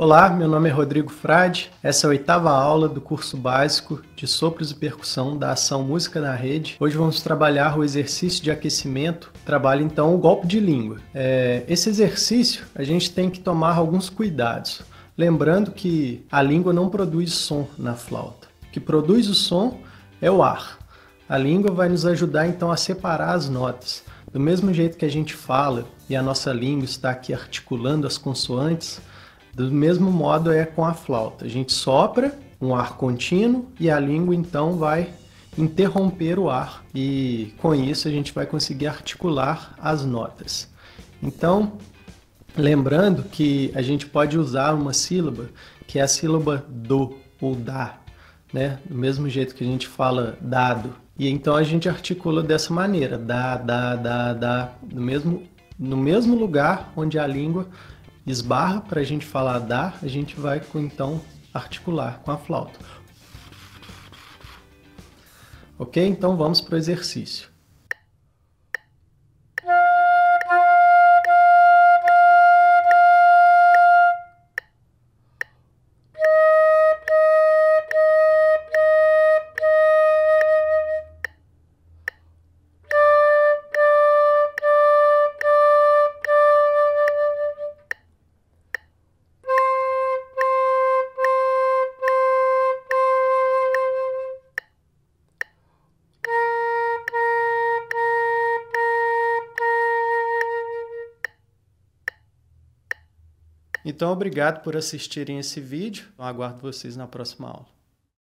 Olá, meu nome é Rodrigo Frade. Essa é a oitava aula do curso básico de sopros e percussão da ação Música na Rede. Hoje vamos trabalhar o exercício de aquecimento. Trabalha então o golpe de língua. É, esse exercício a gente tem que tomar alguns cuidados. Lembrando que a língua não produz som na flauta. O que produz o som é o ar. A língua vai nos ajudar então a separar as notas. Do mesmo jeito que a gente fala e a nossa língua está aqui articulando as consoantes, do mesmo modo é com a flauta. A gente sopra um ar contínuo e a língua então vai interromper o ar e com isso a gente vai conseguir articular as notas. Então, lembrando que a gente pode usar uma sílaba que é a sílaba do ou da, né? Do mesmo jeito que a gente fala dado. E então a gente articula dessa maneira, da, da, da, da, no mesmo, no mesmo lugar onde a língua esbarra para a gente falar dar, a gente vai então articular com a flauta. Ok? Então vamos para o exercício. Então, obrigado por assistirem esse vídeo. Eu aguardo vocês na próxima aula.